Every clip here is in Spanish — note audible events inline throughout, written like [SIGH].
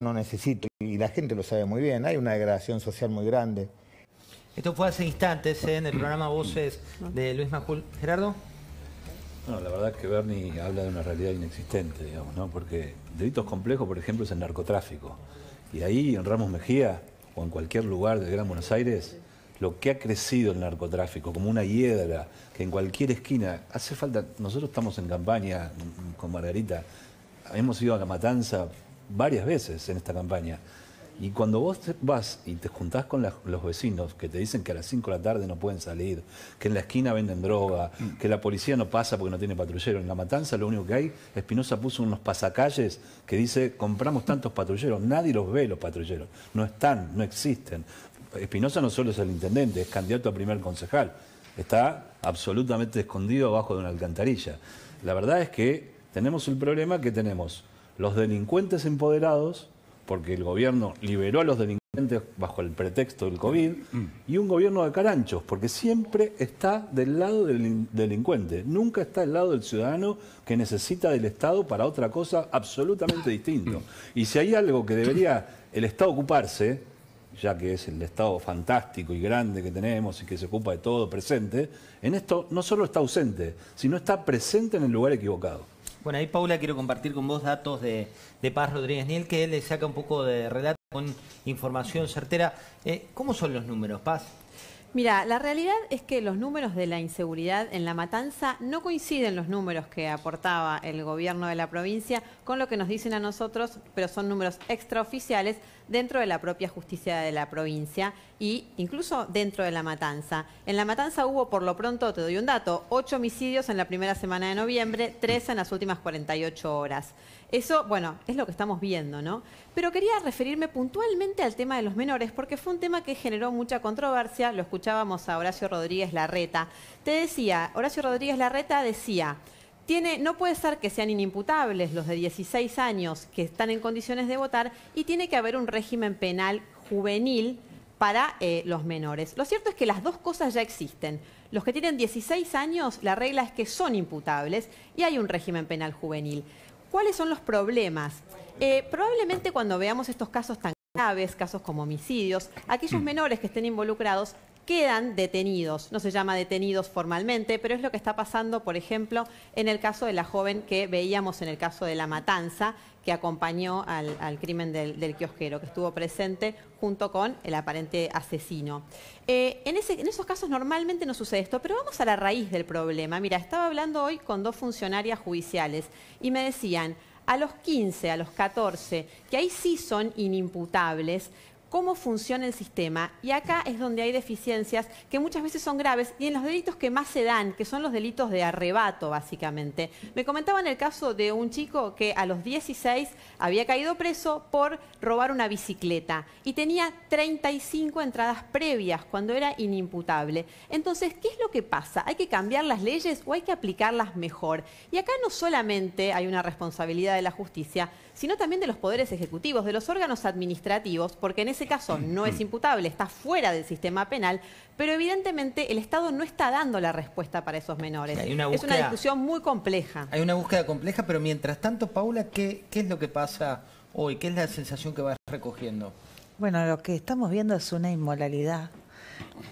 no necesito, y la gente lo sabe muy bien, hay una degradación social muy grande. Esto fue hace instantes ¿eh? en el programa Voces de Luis Majul. Gerardo. No, la verdad es que Bernie habla de una realidad inexistente, digamos, ¿no? Porque delitos complejos, por ejemplo, es el narcotráfico. Y ahí en Ramos Mejía o en cualquier lugar del Gran Buenos Aires, lo que ha crecido el narcotráfico, como una hiedra, que en cualquier esquina hace falta. Nosotros estamos en campaña con Margarita, hemos ido a la matanza varias veces en esta campaña. Y cuando vos vas y te juntás con los vecinos que te dicen que a las 5 de la tarde no pueden salir, que en la esquina venden droga, que la policía no pasa porque no tiene patrullero. En la matanza lo único que hay, Espinosa puso unos pasacalles que dice, compramos tantos patrulleros, nadie los ve los patrulleros, no están, no existen. Espinosa no solo es el intendente, es candidato a primer concejal, está absolutamente escondido abajo de una alcantarilla. La verdad es que tenemos el problema que tenemos los delincuentes empoderados, porque el gobierno liberó a los delincuentes bajo el pretexto del COVID, y un gobierno de caranchos, porque siempre está del lado del delincuente, nunca está del lado del ciudadano que necesita del Estado para otra cosa absolutamente distinto. Y si hay algo que debería el Estado ocuparse, ya que es el Estado fantástico y grande que tenemos y que se ocupa de todo presente, en esto no solo está ausente, sino está presente en el lugar equivocado. Bueno, ahí Paula quiero compartir con vos datos de, Paz Rodríguez Niel, que él saca un poco de relato con información certera. Eh, ¿Cómo son los números, Paz? Mira, la realidad es que los números de la inseguridad en la matanza no coinciden los números que aportaba el gobierno de la provincia con lo que nos dicen a nosotros, pero son números extraoficiales dentro de la propia justicia de la provincia e incluso dentro de la matanza. En la matanza hubo, por lo pronto, te doy un dato, ocho homicidios en la primera semana de noviembre, tres en las últimas 48 horas. Eso, bueno, es lo que estamos viendo, ¿no? Pero quería referirme puntualmente al tema de los menores, porque fue un tema que generó mucha controversia, lo escuchábamos a Horacio Rodríguez Larreta. Te decía, Horacio Rodríguez Larreta decía, tiene, no puede ser que sean inimputables los de 16 años que están en condiciones de votar y tiene que haber un régimen penal juvenil para eh, los menores. Lo cierto es que las dos cosas ya existen. Los que tienen 16 años, la regla es que son imputables y hay un régimen penal juvenil. ¿Cuáles son los problemas? Eh, probablemente cuando veamos estos casos tan graves, casos como homicidios, aquellos menores que estén involucrados quedan detenidos. No se llama detenidos formalmente, pero es lo que está pasando, por ejemplo, en el caso de la joven que veíamos en el caso de la matanza, que acompañó al, crimen del, kiosquero, que estuvo presente junto con el aparente asesino. Eh, en, en esos casos normalmente no sucede esto, pero vamos a la raíz del problema. Mira, estaba hablando hoy con dos funcionarias judiciales y me decían, a los 15, a los 14, que ahí sí son inimputables, cómo funciona el sistema. Y acá es donde hay deficiencias que muchas veces son graves y en los delitos que más se dan, que son los delitos de arrebato, básicamente. Me comentaban el caso de un chico que a los 16 había caído preso por robar una bicicleta y tenía 35 entradas previas cuando era inimputable. Entonces, ¿qué es lo que pasa? ¿Hay que cambiar las leyes o hay que aplicarlas mejor? Y acá no solamente hay una responsabilidad de la justicia, sino también de los poderes ejecutivos, de los órganos administrativos, porque en ese caso no es imputable, está fuera del sistema penal, pero evidentemente el Estado no está dando la respuesta para esos menores. es una discusión muy compleja. Hay una búsqueda compleja, pero mientras tanto, Paula, ¿qué, qué es lo que pasa hoy? ¿Qué es la sensación que vas recogiendo? Bueno, lo que estamos viendo es una inmoralidad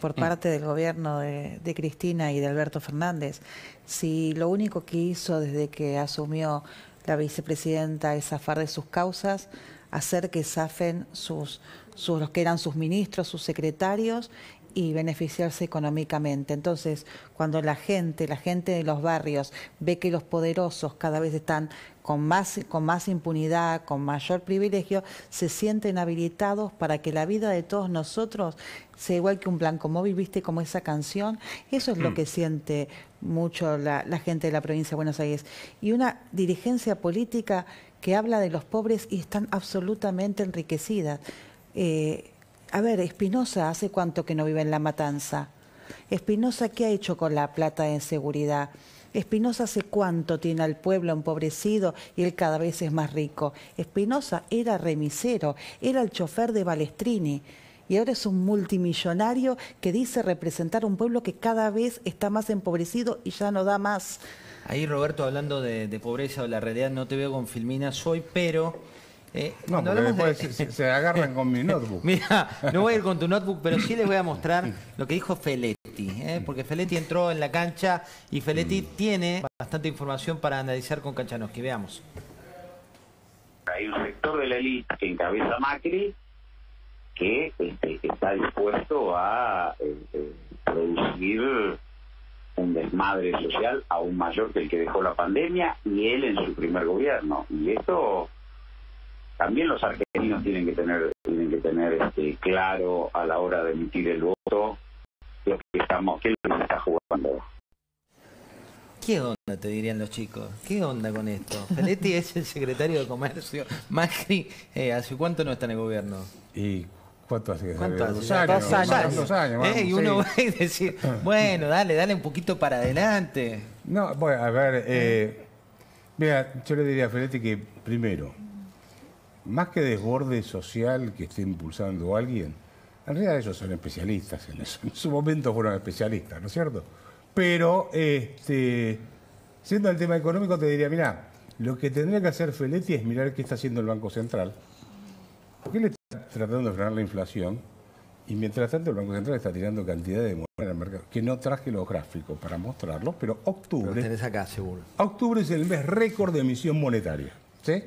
por mm. parte del gobierno de, de, Cristina y de Alberto Fernández. Si lo único que hizo desde que asumió la vicepresidenta es zafar de sus causas, hacer que zafen sus, sus, los que eran sus ministros, sus secretarios y beneficiarse económicamente. Entonces, cuando la gente, la gente de los barrios ve que los poderosos cada vez están con más, con más impunidad, con mayor privilegio, se sienten habilitados para que la vida de todos nosotros sea igual que un blanco móvil, viste como esa canción. Eso es lo mm. que siente mucho la, gente de la provincia de Buenos Aires. Y una dirigencia política que habla de los pobres y están absolutamente enriquecidas. Eh, a ver, Espinosa, ¿hace cuánto que no vive en La Matanza? Espinosa, ¿qué ha hecho con la plata de seguridad? Espinosa hace cuánto tiene al pueblo empobrecido y él cada vez es más rico. Espinosa era remisero, era el chofer de Balestrini y ahora es un multimillonario que dice representar un pueblo que cada vez está más empobrecido y ya no da más. Ahí Roberto hablando de, pobreza o la realidad no te veo con Filmina hoy, pero Eh, No, porque hablamos de- después se, se agarran con mi [LAUGHS] notebook. Mira, no voy a ir con tu notebook, pero sí les voy a mostrar lo que dijo Feletti, ¿eh? porque Feletti entró en la cancha y Feletti Mm. tiene bastante información para analizar con Kanchanowski. Veamos. hay un sector de la élite que encabeza Macri que este, está dispuesto a producir un desmadre social aún mayor que el que dejó la pandemia y él en su primer gobierno y esto también los argentinos tienen que tener tienen que tener este, claro a la hora de emitir el voto lo que estamos qué es lo que se está jugando ¿Qué onda, te dirían los chicos? ¿Qué onda con esto? [LAUGHS] Feletti es el secretario de Comercio. Macri, eh, ¿hace cuánto no está en el gobierno? ¿Y cuánto hace años. dos años. Dos años, Eh, y uno sí. va a decir, [LAUGHS] bueno, dale, dale un poquito para adelante. No, bueno, a ver, eh, mira, yo le diría a Feletti que primero, más que desborde social que esté impulsando alguien, en realidad ellos son especialistas en eso. En su momento fueron especialistas, ¿no es cierto? Pero, este, siendo el tema económico, te diría, mira, lo que tendría que hacer Feletti es mirar qué está haciendo el Banco Central. Él está tratando de frenar la inflación y mientras tanto el Banco Central está tirando cantidad de moneda al mercado. Que no traje los gráficos para mostrarlos, pero Lo octubre tenés acá, seguro. Octubre es el mes récord de emisión monetaria. ¿sí?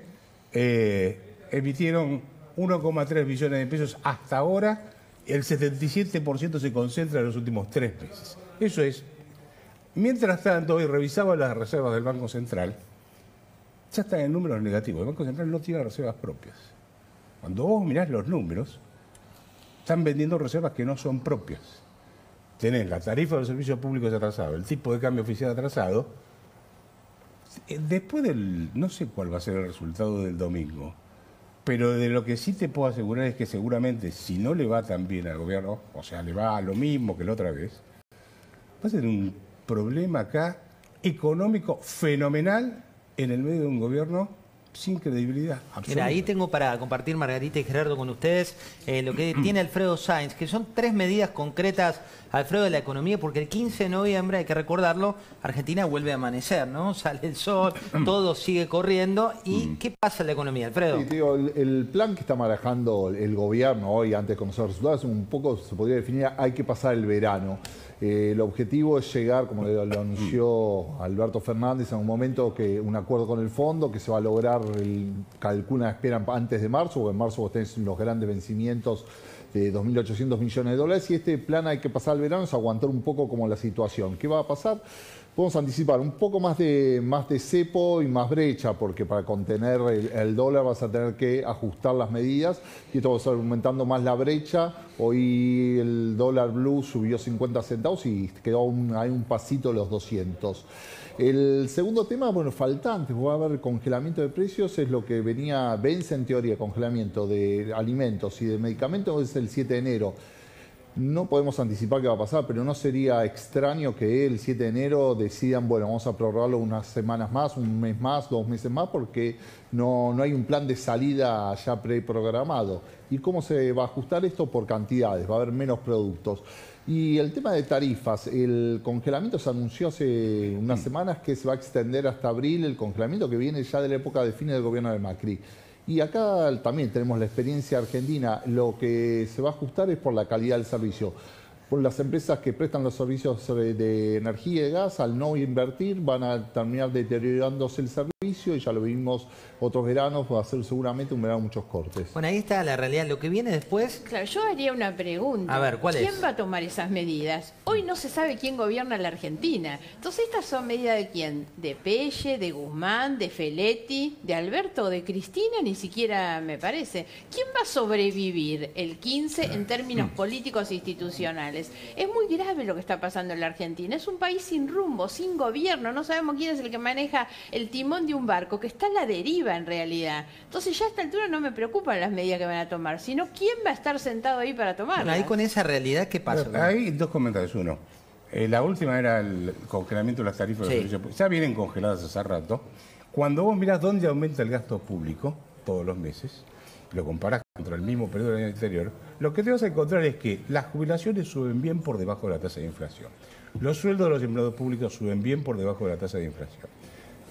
Eh, emitieron 1,3 billones de pesos hasta ahora. El 77% se concentra en los últimos tres meses. Eso es. Mientras tanto, hoy revisaba las reservas del Banco Central. Ya están en números negativos. El Banco Central no tiene reservas propias. Cuando vos mirás los números, están vendiendo reservas que no son propias. Tenés la tarifa de los servicios públicos atrasado, el tipo de cambio oficial atrasado, eh, Después del. No sé cuál va a ser el resultado del domingo, pero de lo que sí te puedo asegurar es que seguramente, si no le va tan bien al gobierno, o sea, le va a lo mismo que la otra vez, va a ser un problema acá económico fenomenal en el medio de un gobierno sin credibilidad. Mira, ahí tengo para compartir, Margarita y Gerardo, con ustedes eh, lo que [CLEARS THROAT] tiene Alfredo Sainz, que son tres medidas concretas, Alfredo, de la economía, porque el 15 de noviembre, hay que recordarlo, Argentina vuelve a amanecer, ¿no? [LAUGHS] Sale el sol, [CLEARS THROAT] todo sigue corriendo. ¿Y qué pasa en la economía, Alfredo? Sí, el, el plan que está manejando el gobierno hoy, antes de conocer los resultados, un poco se podría definir, hay que pasar el verano. Eh, el objetivo es llegar, como lo, anunció Alberto Fernández, en un momento que un acuerdo con el fondo que se va a lograr, el, calculan, esperan antes de marzo, porque en marzo vos tenés los grandes vencimientos de 2.800 millones de dólares y este plan hay que pasar el verano, es aguantar un poco como la situación. ¿Qué va a pasar? Podemos anticipar un poco más de, más de cepo y más brecha, porque para contener el, dólar vas a tener que ajustar las medidas y esto va a estar aumentando más la brecha. Hoy el dólar blue subió 50 centavos y quedó un, hay un pasito los 200. El segundo tema, bueno, faltante, va a haber congelamiento de precios, es lo que venía, vence en teoría, congelamiento de alimentos y de medicamentos, es el 7 de enero. No podemos anticipar qué va a pasar, pero no sería extraño que el 7 de enero decidan, bueno, vamos a prorrogarlo unas semanas más, un mes más, dos meses más, porque no, no hay un plan de salida ya preprogramado. ¿Y cómo se va a ajustar esto? Por cantidades, va a haber menos productos. Y el tema de tarifas, el congelamiento se anunció hace unas semanas que se va a extender hasta abril, el congelamiento que viene ya de la época de fines del gobierno de Macri. Y acá también tenemos la experiencia argentina. Lo que se va a ajustar es por la calidad del servicio. Por las empresas que prestan los servicios de energía y gas, al no invertir, van a terminar deteriorándose el servicio y ya lo vimos otros veranos, va a ser seguramente un verano muchos cortes. Bueno, ahí está la realidad. Lo que viene después, Claro, yo haría una pregunta. A ver, ¿cuál es? ¿Quién va a tomar esas medidas? Hoy no se sabe quién gobierna la Argentina. Entonces, ¿estas son medidas de quién? ¿De Pelle, de Guzmán, de Feletti, de Alberto de Cristina? Ni siquiera me parece. ¿Quién va a sobrevivir el 15 en términos políticos e institucionales? Es muy grave lo que está pasando en la Argentina. Es un país sin rumbo, sin gobierno. No sabemos quién es el que maneja el timón de un barco que está a la deriva en realidad. Entonces, ya a esta altura no me preocupan las medidas que van a tomar, sino quién va a estar sentado ahí para tomarlas. bueno, ahí con esa realidad, ¿qué pasa? Hay dos comentarios. Uno, eh, la última era el congelamiento de las tarifas de Sí. los servicios públicos. Ya vienen congeladas hace rato. Cuando vos mirás dónde aumenta el gasto público todos los meses, lo comparás contra el mismo periodo del año anterior, lo que te vas a encontrar es que las jubilaciones suben bien por debajo de la tasa de inflación. Los sueldos de los empleados públicos suben bien por debajo de la tasa de inflación.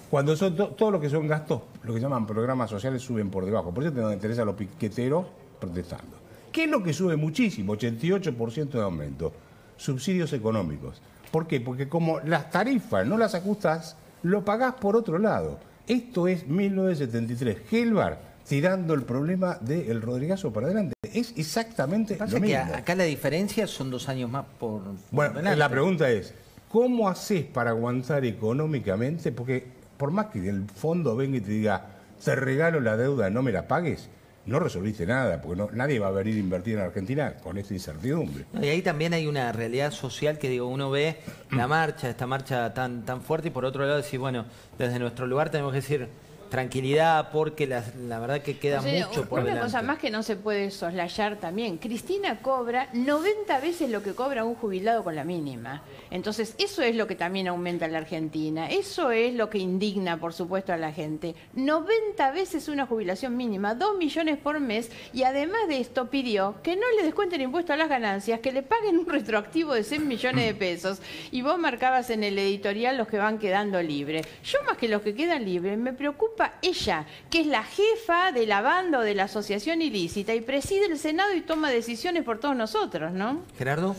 Cuando son to- todo lo que son gastos, lo que llaman programas sociales, suben por debajo. Por eso te nos interesa a los piqueteros protestando. ¿Qué es lo que sube muchísimo? 88% de aumento. Subsidios económicos. ¿Por qué? Porque como las tarifas no las ajustas, lo pagás por otro lado. Esto es 1973. Gelbar tirando el problema del Rodrigazo para adelante. Es exactamente Pasa lo que mismo. a- acá la diferencia son dos años más por. por Bueno, delante. la pregunta es, ¿cómo haces para aguantar económicamente? Porque por más que el fondo venga y te diga, te regalo la deuda, no me la pagues, no resolviste nada, porque no- nadie va a venir a invertir en Argentina con esta incertidumbre. Y ahí también hay una realidad social que digo, uno ve la marcha, esta marcha tan, tan fuerte, y por otro lado decir, bueno, desde nuestro lugar tenemos que decir tranquilidad, porque la, la verdad que queda O sea, mucho por una delante. cosa más que no se puede soslayar también. Cristina cobra 90 veces lo que cobra un jubilado con la mínima. Entonces, eso es lo que también aumenta en la Argentina. Eso es lo que indigna, por supuesto, a la gente. 90 veces una jubilación mínima, 2 millones por mes, y además de esto pidió que no le descuenten impuesto a las ganancias, que le paguen un retroactivo de 100 millones de pesos. Y vos marcabas en el editorial los que van quedando libres. Yo más que los que quedan libres, me preocupa ella, que es la jefa de la banda o de la asociación ilícita y preside el Senado y toma decisiones por todos nosotros, ¿no? Gerardo,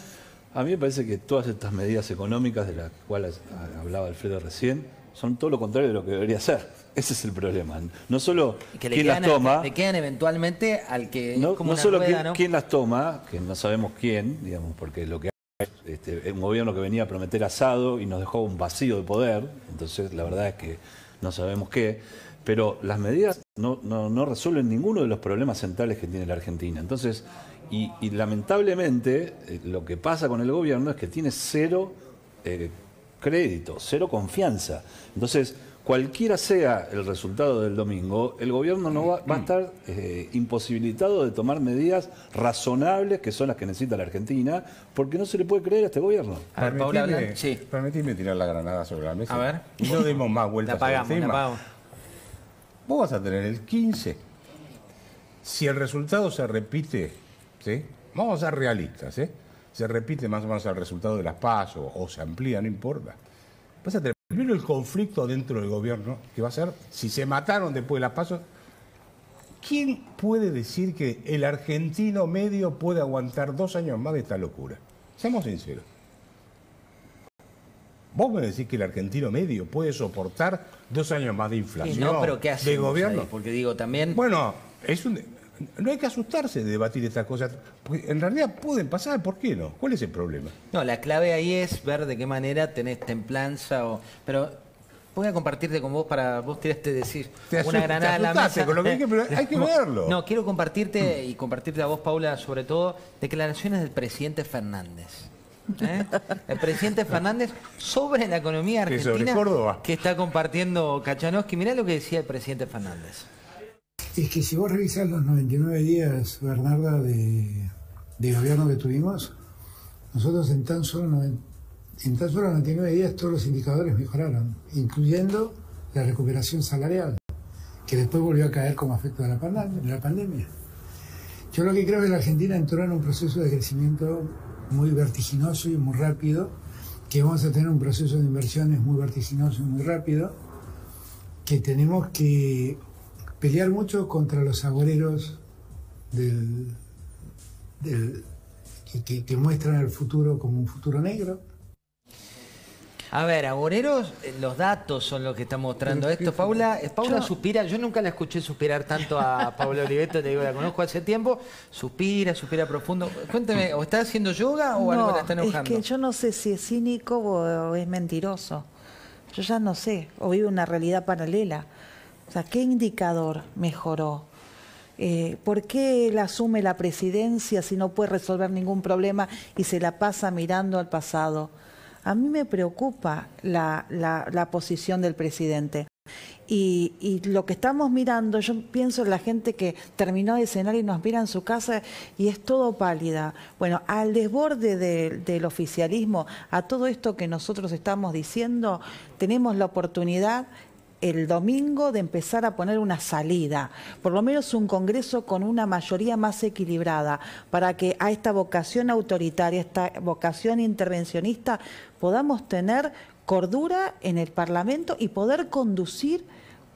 A mí me parece que todas estas medidas económicas de las cuales ah, hablaba Alfredo recién son todo lo contrario de lo que debería ser. Ese es el problema. No solo que le quién quedan, las toma, le quedan eventualmente al que no, como no una solo rueda, quién, ¿no? quién las toma, que no sabemos quién, digamos, porque lo que hay es este, un gobierno que venía a prometer asado y nos dejó un vacío de poder, entonces la verdad es que no sabemos qué, pero las medidas no, no, no resuelven ninguno de los problemas centrales que tiene la Argentina. Entonces, y, y lamentablemente eh, lo que pasa con el gobierno es que tiene cero eh, crédito, cero confianza. Entonces, cualquiera sea el resultado del domingo, el gobierno no va, va a estar eh, imposibilitado de tomar medidas razonables, que son las que necesita la Argentina, porque no se le puede creer a este gobierno. A ver, Paula, sí. permitime tirar la granada sobre la mesa. A ver. Y no demos más La vueltas apagamos, la apagamos. Vos vas a tener el 15. Si el resultado se repite, ¿sí? vamos a ser realistas, ¿eh? se repite más o menos el resultado de las PASO o se amplía, no importa. Vas a tener primero el conflicto dentro del gobierno, que va a ser, si se mataron después de las PASO, ¿quién puede decir que el argentino medio puede aguantar dos años más de esta locura? Seamos sinceros. Vos me decís que el argentino medio puede soportar dos años más de Sí, inflación, no, pero ¿qué de gobierno. ahí? Porque digo, también... Bueno, es un- no hay que asustarse de debatir estas cosas, porque en realidad pueden pasar, ¿por qué no? ¿Cuál es el problema? No, la clave ahí es ver de qué manera tenés templanza o... Pero voy a compartirte con vos para vos tiraste decir Te una granada te a la mesa. con lo que dije, pero hay que No, [LAUGHS] verlo. No, quiero compartirte y compartirte a vos, Paula, sobre todo declaraciones del presidente Fernández. ¿Eh? El presidente Fernández sobre la economía sobre argentina Córdoba. que está compartiendo Kachanowski. Mirá lo que decía el presidente Fernández. Es que si vos revisás los 99 días, Bernarda, de, de gobierno que tuvimos, nosotros en tan, solo en tan solo 99 días todos los indicadores mejoraron, incluyendo la recuperación salarial, que después volvió a caer como efecto de la, pandem- de la pandemia. Yo lo que creo es que la Argentina entró en un proceso de crecimiento muy vertiginoso y muy rápido, que vamos a tener un proceso de inversiones muy vertiginoso y muy rápido, que tenemos que pelear mucho contra los agoreros del, del- que, que- que muestran el futuro como un futuro negro. A ver, agoreros, eh, los datos son los que están mostrando esto. Paula, eh, Paula Yo- suspira, yo nunca la escuché suspirar tanto a [LAUGHS] Paula Oliveto, te digo, la conozco hace tiempo, suspira, suspira profundo. Cuénteme, ¿o está haciendo yoga o algo la está enojando? Es que yo no sé si es cínico o es mentiroso. Yo ya no sé. O vive una realidad paralela. O sea, ¿qué indicador mejoró? Eh, ¿Por qué él asume la presidencia si no puede resolver ningún problema y se la pasa mirando al pasado? A mí me preocupa la, la- la posición del presidente. Y, y lo que estamos mirando, yo pienso en la gente que terminó de cenar y nos mira en su casa y es todo pálida. Bueno, al desborde de- del oficialismo, a todo esto que nosotros estamos diciendo, tenemos la oportunidad el domingo de empezar a poner una salida, por lo menos un Congreso con una mayoría más equilibrada, para que a esta vocación autoritaria, esta vocación intervencionista, podamos tener cordura en el Parlamento y poder conducir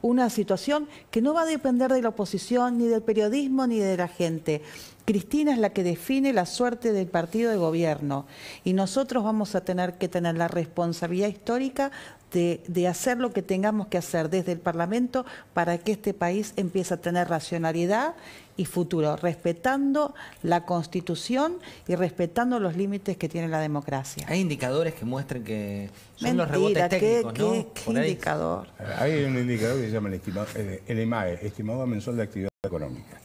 una situación que no va a depender de la oposición, ni del periodismo, ni de la gente. Cristina es la que define la suerte del partido de gobierno y nosotros vamos a tener que tener la responsabilidad histórica de, hacer lo que tengamos que hacer desde el Parlamento para que este país empiece a tener racionalidad y futuro, respetando la Constitución y respetando los límites que tiene la democracia. Hay indicadores que muestren que son los rebotes técnicos, ¿qué, ¿qué, indicador? Hay un indicador que se llama el, el EMAE, Estimador Mensual de Actividad Económica,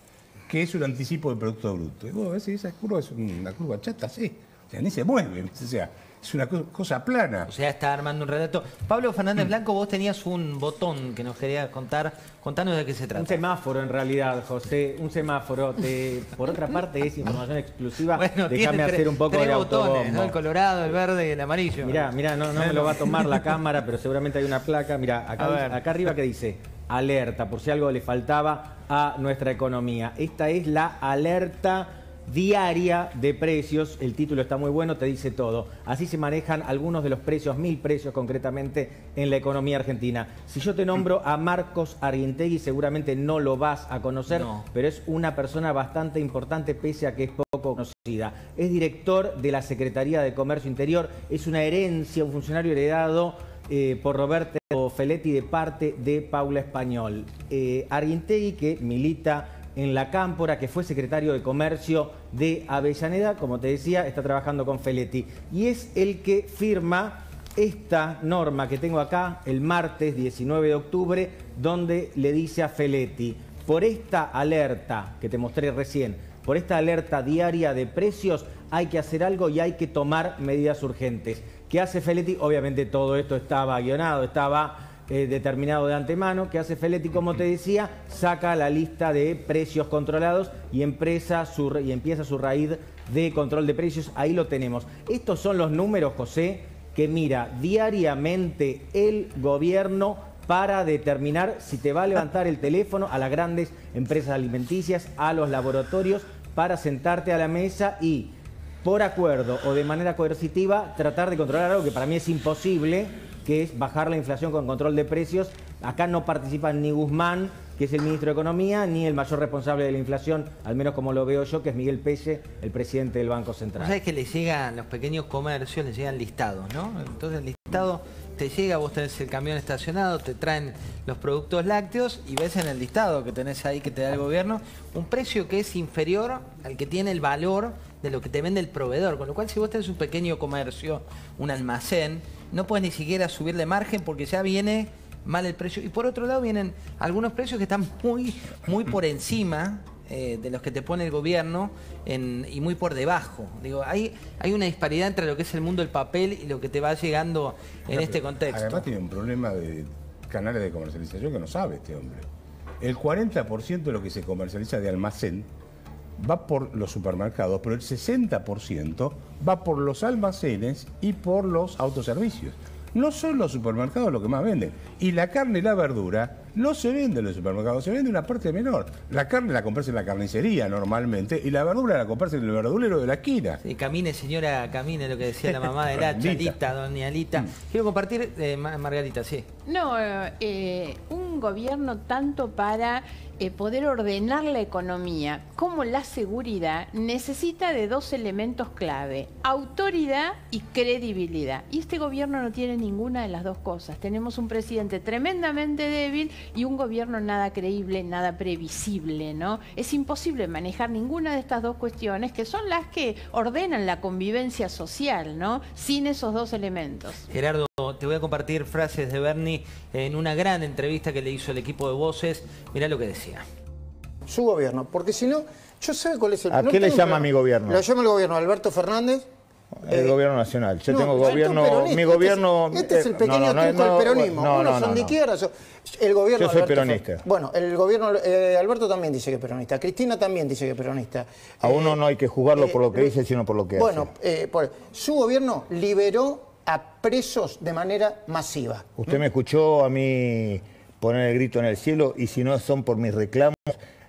que es un anticipo del Producto Bruto. Y vos decís, esa curva es una curva chata, sí. O sea, ni se mueve. O sea, es una cosa plana. O sea, está armando un relato. Pablo Fernández mm. Blanco, vos tenías un botón que nos querías contar. Contanos de qué se trata. Un semáforo, en realidad, José. Un semáforo. por otra parte, es información exclusiva. [LAUGHS] Bueno, Déjame hacer un poco de botones, ¿no? El colorado, el verde y el amarillo. Mirá, mirá, no, no me lo va a tomar la cámara, pero seguramente hay una placa. Mirá, acá, acá arriba que dice alerta, por si algo le faltaba a nuestra economía. Esta es la alerta diaria de precios. El título está muy bueno, te dice todo. Así se manejan algunos de los precios, mil precios concretamente en la economía argentina. Si yo te nombro a Marcos Arientegui, seguramente no lo vas a conocer, pero es una persona bastante importante pese a que es poco conocida. Es director de la Secretaría de Comercio Interior, es una herencia, un funcionario heredado eh, por Roberto Feletti de parte de Paula Español. Eh, Arientegui, que milita en la Cámpora, que fue secretario de Comercio de Avellaneda, como te decía, está trabajando con Feletti. Y es el que firma esta norma que tengo acá el martes 19 de octubre, donde le dice a Feletti, por esta alerta que te mostré recién, por esta alerta diaria de precios, hay que hacer algo y hay que tomar medidas urgentes. ¿Qué hace Feletti? Obviamente todo esto estaba guionado, estaba eh, determinado de antemano. que hace Feletti, como te decía? Saca la lista de precios controlados y, empresa y empieza su raíz de control de precios. Ahí lo tenemos. Estos son los números, José, que mira diariamente el gobierno para determinar si te va a levantar el teléfono a las grandes empresas alimenticias, a los laboratorios, para sentarte a la mesa y, por acuerdo o de manera coercitiva, tratar de controlar algo que para mí es imposible, que es bajar la inflación con control de precios. Acá no participan ni Guzmán, que es el ministro de Economía, ni el mayor responsable de la inflación, al menos como lo veo yo, que es Miguel Pelle, el presidente del Banco Central. ¿Sabes que le llegan los pequeños comercios, le llegan listados, ¿no? Entonces el listado te llega, vos tenés el camión estacionado, te traen los productos lácteos y ves en el listado que tenés ahí que te da el gobierno un precio que es inferior al que tiene el valor de lo que te vende el proveedor. Con lo cual, si vos tenés un pequeño comercio, un almacén, no puedes ni siquiera subirle margen porque ya viene mal el precio. Y por otro lado vienen algunos precios que están muy, muy por encima eh, de los que te pone el gobierno y muy por debajo. Digo, hay, hay una disparidad entre lo que es el mundo del papel y lo que te va llegando en este contexto. Además tiene un problema de canales de comercialización que no sabe este hombre. El 40% de lo que se comercializa de almacén va por los supermercados, pero el 60% va por los almacenes y por los autoservicios. No son los supermercados los que más venden. Y la carne y la verdura no se venden en los supermercados, se vende una parte menor. La carne la compras en la carnicería normalmente y la verdura la compras en el verdulero de la esquina. Sí, camine, señora, camine, lo que decía la mamá de la [LAUGHS] Chalita, doña Alita. Mm. Quiero compartir, eh, Margarita, sí. No, eh, un gobierno tanto para eh, poder ordenar la economía como la seguridad necesita de dos elementos clave, autoridad y credibilidad. Y este gobierno no tiene ninguna de las dos cosas. Tenemos un presidente tremendamente débil y un gobierno nada creíble, nada previsible, ¿no? Es imposible manejar ninguna de estas dos cuestiones que son las que ordenan la convivencia social, ¿no? Sin esos dos elementos. Gerardo, te voy a compartir frases de Bernie en una gran entrevista que le hizo el equipo de Voces. Mirá lo que decía. Su gobierno, porque si no, yo sé cuál es el... ¿A qué le llama mi gobierno? Lo llama el gobierno Alberto Fernández. El eh, gobierno nacional. Yo tengo gobierno. Mi gobierno. Este es, el pequeño no, truco del peronismo. No, Unos son de izquierda. El gobierno Yo soy peronista. bueno, el gobierno. Eh, Alberto también dice que es peronista. Cristina también dice que es peronista. A uno no hay que jugarlo por lo que dice, sino por lo que hace. Bueno, su gobierno liberó a presos de manera masiva. Usted me escuchó a mí poner el grito en el cielo y si no son por mis reclamos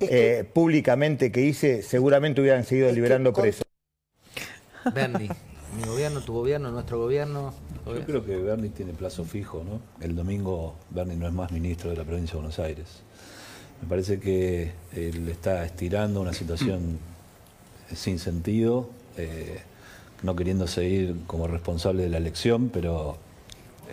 eh, públicamente que hice, seguramente hubieran seguido liberando presos. [LAUGHS] Bernie, mi gobierno, tu gobierno, nuestro gobierno, Yo creo que Bernie tiene plazo fijo, ¿no? El domingo Bernie no es más ministro de la provincia de Buenos Aires. Me parece que él está estirando una situación [CLEARS THROAT] sin sentido, eh, no queriendo seguir como responsable de la elección, pero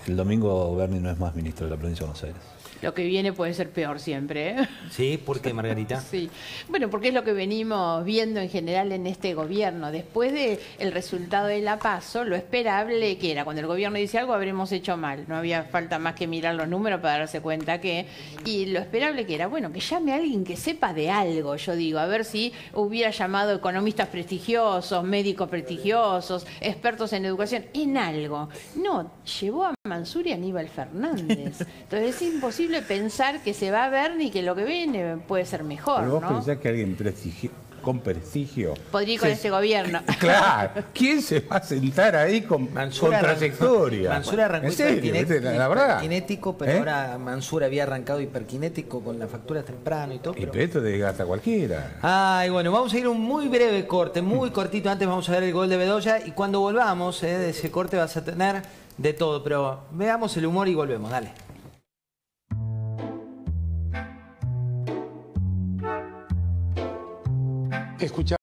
el domingo Bernie no es más ministro de la provincia de Buenos Aires. Lo que viene puede ser peor siempre. ¿eh? Sí, ¿por qué, Margarita? [LAUGHS] Sí. Bueno, porque es lo que venimos viendo en general en este gobierno. Después del el resultado de la PASO, lo esperable que era, cuando el gobierno dice algo, habremos hecho mal. No había falta más que mirar los números para darse cuenta que... Y lo esperable que era, bueno, que llame a alguien que sepa de algo, yo digo, a ver si hubiera llamado economistas prestigiosos, médicos prestigiosos, expertos en educación, en algo. No, llevó a Mansur y Aníbal Fernández. Entonces es imposible pensar que se va a ver ni que lo que viene puede ser mejor. Pero vos ¿no? pensás que alguien prestigio- con prestigio. Podría ir con se- este gobierno. [LAUGHS] Claro, ¿quién se va a sentar ahí con, con arran- trayectoria? Mansur arrancó hiperkinético, pero ¿Eh? ahora Mansur había arrancado hiperkinético con las facturas temprano y todo. Y pero- esto te gasta cualquiera. Ay, bueno, vamos a ir a un muy breve corte, muy cortito. Antes vamos a ver el gol de Bedoya y cuando volvamos eh, de ese corte vas a tener de todo. Pero veamos el humor y volvemos, dale. Escuchar